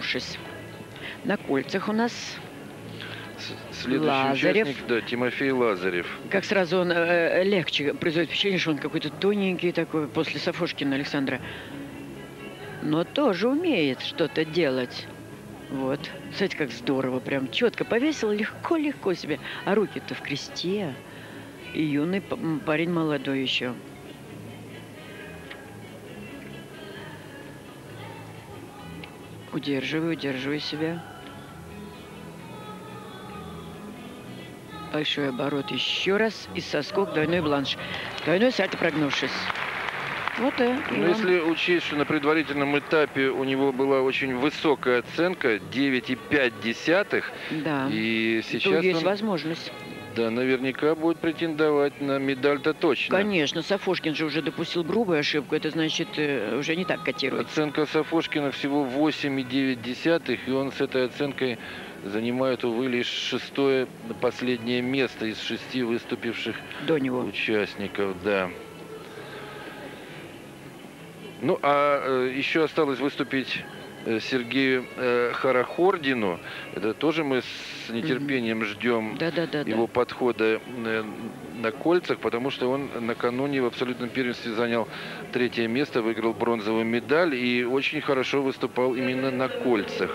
прогнувшись. На кольцах у нас, Следующий Лазарев. участник, да, Тимофей Лазарев. как сразу он э, легче, производит впечатление, что он какой-то тоненький такой, после Сафошкина Александра. Но тоже умеет что-то делать. Вот. Смотрите, как здорово, прям четко повесил, легко-легко себе. А руки-то в кресте. И юный парень молодой еще. Удерживаю, удерживаю себя. Большой оборот еще раз. И соскок, двойной бланш. Двойной сальто прогнувшись. Вот и, и Ну, он. если учесть, что на предварительном этапе у него была очень высокая оценка, 9,5, Да. и сейчас есть он, возможность. Да, наверняка будет претендовать на медаль-то точно. Конечно, Сафошкин же уже допустил грубую ошибку. Это значит, э, уже не так котируется. Оценка Сафошкина всего 8,9, и он с этой оценкой занимает, увы, лишь шестое последнее место из шести выступивших До него. участников, да. Ну, а э, еще осталось выступить Сергею э, Харахордину. Это тоже мы с нетерпением ждем Да-да-да. его подхода э, на кольцах, потому что он накануне в абсолютном первенстве занял третье место, выиграл бронзовую медаль и очень хорошо выступал именно на кольцах.